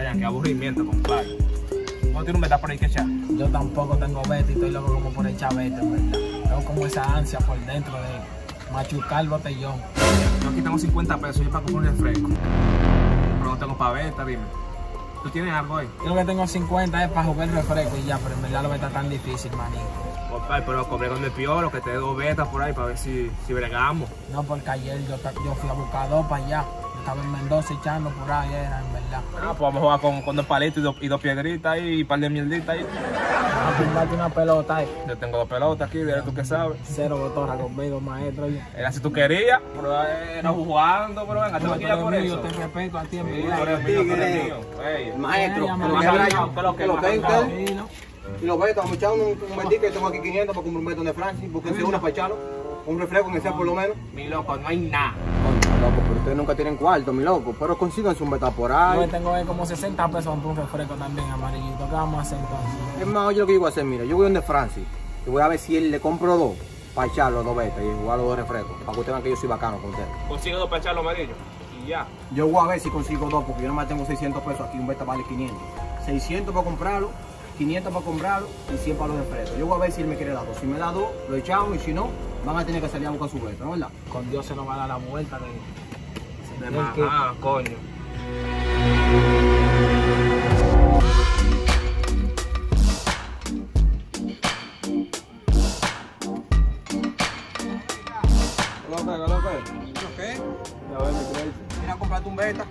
Vayan, qué aburrimiento, compadre. ¿No tiene un beta por ahí que echar? Yo tampoco tengo beta y estoy loco como por echar beta, verdad. Tengo como esa ansia por dentro de machucar el botellón. Yo aquí tengo 50 pesos, yo para comprar un refresco. Pero no tengo para beta, dime. ¿Tú tienes algo ahí? Yo lo que tengo 50 es para jugar el refresco y ya, pero en verdad lo beta tan difícil, manito. Compadre, pero cobré con el pioro, que te dé dos betas por ahí para ver si, si bregamos. No, porque ayer yo, yo fui a buscar dos para allá. Yo estaba en Mendoza echando por ahí, era en verdad. Ah, pues vamos a jugar con, con dos palitos y dos, y dos piedritas ahí y un par de mierditas ahí. Vamos a tumbarte una pelota ahí. Yo tengo dos pelotas aquí, de tú que sabes. Cero botorra con dos maestros. Yo. Era si tú querías, pero era jugando, pero venga, te voy a por eso. yo te respeto a ti, Sí, mío. Ey, Maestro, Ya, ¿qué ya, lo que lo que. Y vamos a echar un, bendito que tengo aquí 500 para comprar un beto de Francia, porque si una para echarlo, un refresco que sea por lo menos. Mi loco, no hay nada. Loco, pero ustedes nunca tienen cuarto, mi loco, pero consíganse un beta por Yo ahí. tengo ahí como 60 pesos para un refresco también amarillito. ¿Qué vamos a hacer entonces? Es más, oye lo que yo voy a hacer, mira, yo voy donde Francis y voy a ver si él le compro dos para echar los dos betas y jugar los dos refrescos, para que ustedes vean que yo soy bacano con ustedes. Consigo dos para echar los amarillos. Y ya. Yo voy a ver si consigo dos, porque yo nomás tengo 600 pesos aquí, un beta vale 500. 600 para comprarlo, 500 para comprarlo y 100 para los refrescos. Yo voy a ver si él me quiere dar dos. Si me da dos, lo echamos y si no, van a tener que salir a buscar su beta, ¿no verdad? Con Dios se nos va a dar la vuelta. De, De más, que- ah, coño. ¿Qué? Mira, comprarte un beta.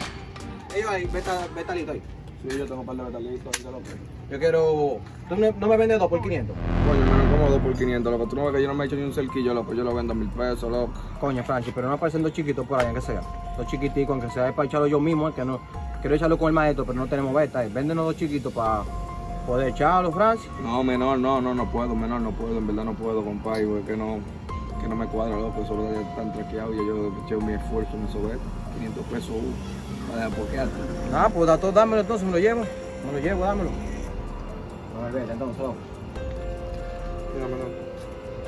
Ellos ahí, beta, beta listo ahí. Sí, yo tengo un par de metalitos, ahí te lo pego. Yo quiero. ¿Tú no, me vendes dos por 500? Coño, me como dos por 500, loco. Tú no ves que yo no me he hecho ni un cerquillo, loco. Yo lo vendo a mil pesos, loco. Coño, Franchi, pero no aparecen dos chiquitos por ahí, aunque sea. Dos chiquiticos, aunque sea es para echarlo yo mismo, es que no. Quiero echarlo con el maestro, pero no tenemos beta. eh. Véndenos dos chiquitos para poder echarlo, Franchi. No, menor, no, no, no puedo, menor, no puedo. En verdad no puedo, compadre, porque que no, que no me cuadra, loco. Solo de tan traqueado y yo eché mi esfuerzo en eso, ¿ves? 500 pesos uh, para apoquearte. Ah, pues da todo, dámelo entonces, me lo llevo. Me lo llevo, dámelo.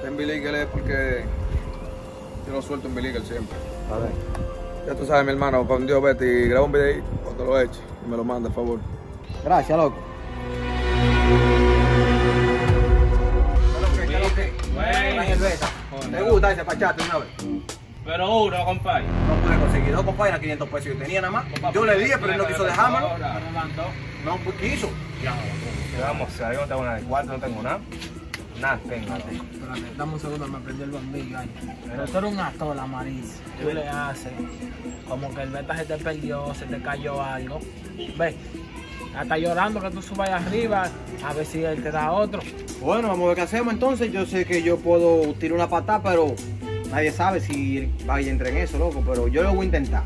En Billiger es porque yo lo suelto en Billiger siempre. A ver. Ya tú sabes, mi hermano, con Dios vete y graba un video cuando lo eche y me lo manda, por favor. Gracias, loco. ¿Qué es lo que? Trae el beta. ¿Te gusta ese pachate una vez? Pero uno, compadre. No pude conseguir dos, compadre, eran 500 pesos. Yo tenía nada más. Yo le dije, pero él no quiso dejármelo. No, pues quiso. Ya, vamos, yo no tengo nada de cuarto, no tengo nada. Nada tengo. Espérate, dame un segundo, me prendí el bombillo ahí. Pero tú eres un actor, Amaris. Tú le haces como que el beta se te perdió, se te cayó algo. Ve, hasta llorando que tú subas ahí arriba, a ver si él te da otro. Bueno, vamos a ver qué hacemos entonces. Yo sé que yo puedo tirar una patada, pero nadie sabe si vaya a entrar en eso, loco. Pero yo lo voy a intentar.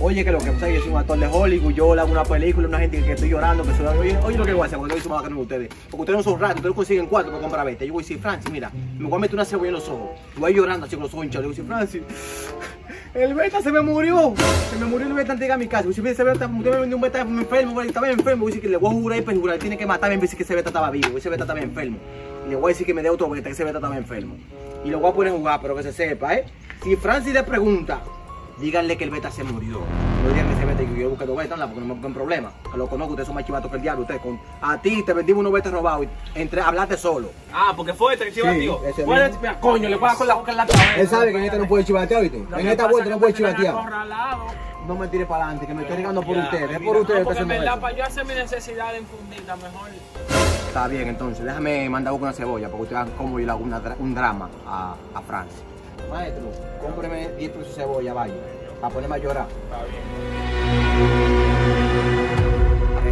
Oye, que lo que pasa yo soy un actor de Hollywood, yo le hago una película, una gente que estoy llorando, que soy, oye, oye lo que voy a hacer, porque yo más bacano que ustedes. Porque ustedes no son ratos, ustedes consiguen cuatro para comprar 20. Yo voy a decir, Francis, mira, me voy a meter una cebolla en los ojos. Voy llorando así con los ojos hinchados. Yo voy a decir, Francis, el beta se me murió. Se me murió el beta antes de a mi casa. Si ese beta, usted me vendió un beta enfermo, estaba enfermo. Voy a decir que le voy a jurar y perjurar, tiene que matarme en vez de que ese beta estaba vivo. Ese beta estaba enfermo. Y le voy a decir que me dé otro beta, ese beta estaba enfermo. Y lo voy a poner a jugar, pero que se sepa, ¿eh? Si Francis le pregunta, díganle que el beta se murió. No digan que ese beta que yo busqué dos betas, ¿no? porque no me busquen problema. Que lo conozco, ustedes son más chivatos que el diablo. Ustedes con, a ti te vendimos unos betas robados y entre, hablaste solo. Ah, porque fue este que chiva, Sí, tío. ese Fue mismo. este, mira, coño, le a dar con la boca en la cabeza. Él sabe que en este no puede chivatear, ¿viste? En esta vuelta no puede chivatear. No me tire para adelante, que me estoy llegando por ustedes. Es por ustedes que porque en verdad, para yo hacer mi necesidad de infundita, mejor. Está bien, entonces, déjame mandar una cebolla para que ustedes vean cómo yo le hago una un drama a, a Francia. Maestro, cómpreme 10 pesos de cebolla, vaya, para ponerme a llorar. Está bien.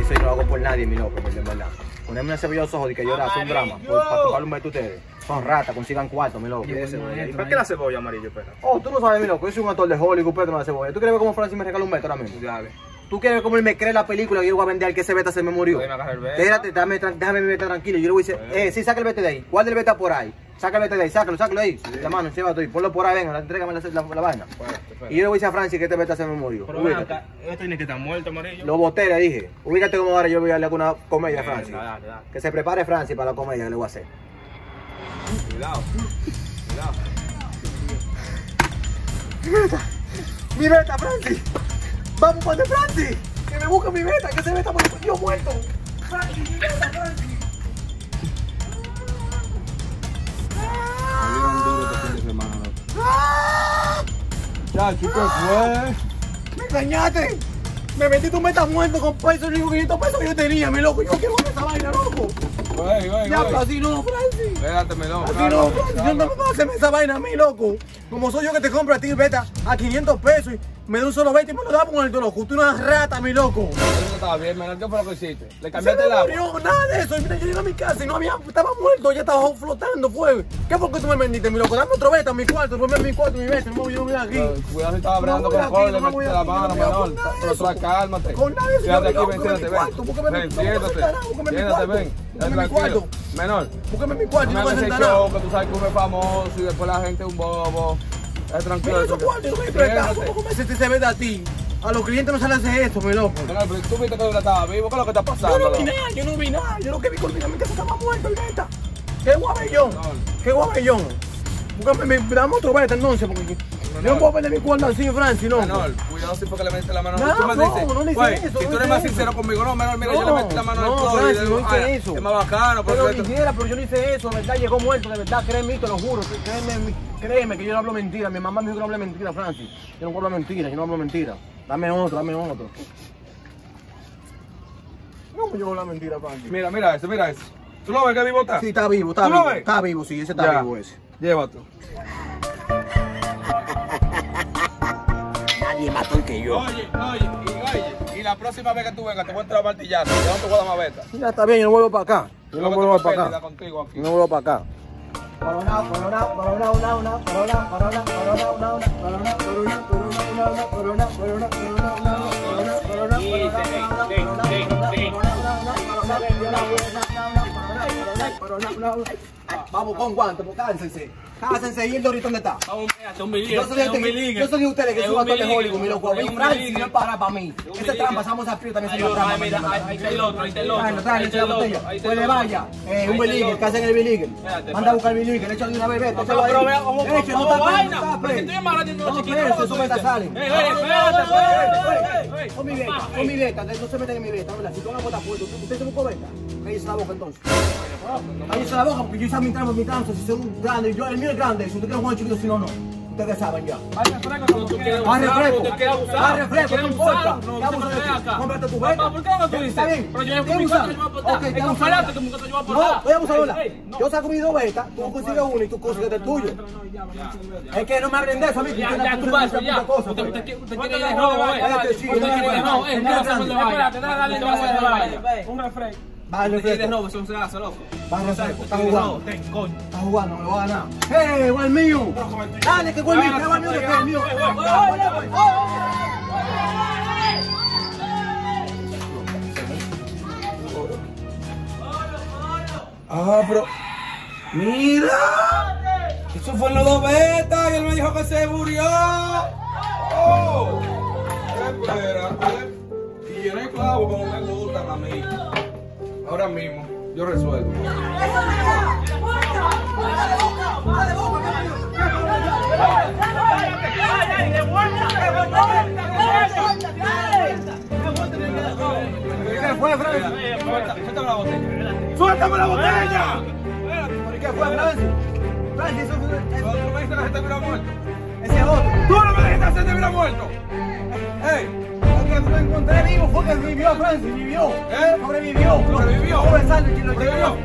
Eso yo no lo hago por nadie, mi loco, en verdad. Ponerme una cebolla a los ojos y que llorar, hace un drama. Por, para tocarle un beso a ustedes. Son ratas, consigan cuarto, mi loco. ¿Y para qué la cebolla amarillo, espera? Oh, tú no sabes, mi loco, yo soy un actor de Hollywood, pero la cebolla. ¿Tú quieres ver cómo Francis me regala un beto ahora mismo? Dale. ¿Tú quieres ver cómo él me cree la película que yo voy a vender al que ese beta se me murió? Espérate, déjame mi beta tranquilo. Yo le voy a decir, eh, sí, saca el beta de ahí. Guarda el beta por ahí. Saca el beta de ahí, sácalo, sácalo ahí. La mano, llévalo ahí. Ponlo por ahí, venga, entrégame la, la, la vaina. Y yo le voy a decir a Francis que este beta se me murió. Pero ven acá, este tiene que estar muerto, amarillo. Lo boté, le dije. Ubícate como ahora yo voy a darle una comedia a Francis. Dale, dale. Que se prepare Francis para la comedia que le voy a hacer. Cuidado. Cuidado. ¡Mi beta, Francis! ¡Vamos para Francis! ¡Que me busque mi beta! ¡Que ese beta por muerto. Francis, mierda, Francis. Me dieron duro este fin de semana, loco. Chacho, ¿qué fue? ¡Me engañaste! Me metí tu meta muerto con pesos, digo 500 pesos que yo tenía, mi loco. Yo quiero ver esa vaina, loco. Güey, güey, Ya, así no, Francis. Espérate, melón. Así calma, no, Francis. Yo no me puedo hacerme esa vaina a mí, loco. Como soy yo que te compro a ti, beta, a 500 pesos y me da un solo 20 y me lo da con el loco. Tú una rata, mi loco. Eso estaba bien, menor. ¿Qué fue lo que hiciste? ¿Le Se cambiaste el agua? murió, nada de eso. Mira, yo llegué a mi casa y no había, estaba muerto, ya estaba flotando, fue. ¿Qué fue que tú me vendiste, mi loco? Dame otro beta en mi cuarto, ponme en mi cuarto, mi beta, no yo voy aquí. Cuidado si estaba bregando No voy con no le me voy metiste la mano, no me voy a menor. Pero cálmate. Con nadie, señor, Quédate aquí, no, ven, siéntate, ven. siéntate. ven. Búscame mi cuarto. Menor. Búscame mi cuarto, No no hagas ese sentar nada. que tú sabes que uno es famoso y después la gente es un bobo. Es tranquilo. Mira cuartos. Siéntate. ¿Cómo me hace ese beta a ti? A los clientes no se les hace esto, mi loco. Pero tú viste que estaba vivo. ¿Qué es lo que está pasando? Yo no vi nada, yo no vi nada. Yo lo que vi a mi casa estaba muerto el beta. ¡Qué guabellón! ¡Qué guabellón! Búscame, mi- dame otro beta entonces, porque yo no puedo perder mi cuarto así, Francis, no. Menor, cuidado si fue que le metiste la mano. No, me no, no güey, eso, si no tú eres más eso. sincero conmigo, no, menor, mira, yo No, le metí la mano no, al Francis, le no hice "Ay, eso". es más bacano, Pero porque lo hiciera, pero yo no hice eso, de verdad, llegó muerto, de verdad, créeme, te lo juro, créeme, créeme que yo no hablo mentira, mi mamá me dijo que no hable mentira, Francis, yo no hablo mentira, yo no hablo mentira, dame otro, dame otro. ¿Cómo yo hablo mentira, Francis? Mira, mira ese, mira ese. ¿Tú lo ves que vivo está? Sí, está vivo, está ¿Tú lo vivo, está vivo, sí, ese está vivo ese. Llévatelo. Nadie el que yo. Oye, oye, y, oye, y la próxima vez que tú vengas te voy a entrar a martillazo. Yo no te voy a dar más beta. Ya está bien, yo no vuelvo para acá, yo no vuelvo para acá, yo no vuelvo para acá. Vamos con guantes, pues cánsense. Cánsense, ¿y el dorito dónde está? Miligue, Yo soy, es de, yo soy de ustedes que Es a todo de Hollywood, mi loco. es Francis no para para mí. miligue. trampa, pasamos a Pío también Ahí está el otro, ahí está el otro. Ahí está el otro, está Pues le vaya. Eh, un está otro. que hacen el. Espérate, Manda a buscar el biligue, le echa de una vete, No, ahí. cómo- Eche, cómo no sueltes. sale. Espérate, Con mi beta, con mi beta, no se meten en mi beta. Si tú una bota puesta, ¿usted se buscó beta? La boca entonces. Cállese la boca porque yo hice mi tramo, mi tramo, si son grandes, yo el mío es grande, si usted quiere jugar chiquito, si no, no. Ustedes saben ya. Refresco. refresco, no importa. no, ¿Qué abuso no. Cómprate tu beta. ¿por qué no tú dices? Pero yo en mi yo voy a cuarto yo No, no. Saco mis dos betas, tú consigues uno y tú consigues el tuyo. Es que no me. Ya, ya, no tú vas, ya. Usted quiere ir de robo, eh. Usted quiere ir de no robo, voy a- eh. no grande. dale. Un refresco. Va el robo, eso no se hace, loco. El. Está jugando. Está jugando, me va a ganar. ¡Eh, igual mío! Dale, que igual mío, que igual mío, que el mío. Ah, pero. ¡Mira! Eso fue en los dos betas y él me dijo que se murió. ¡Oh! No clavo como me gustan a mí. Ahora mismo, yo resuelvo. Suéltame la botella. ¡Suéltame la botella! ¿Qué fue, Francis? Francis, eso fue... Tú me dices que la gente mira muerto. Ese otro. ¡Tú no me dijiste que la gente mira muerto! ¡Ey! Porque lo encontré vivo, fue que vivió, Francis, vivió. ¿Eh? Sobrevivió. Sobrevivió. Sándwich, lo ¿Sobrevivió?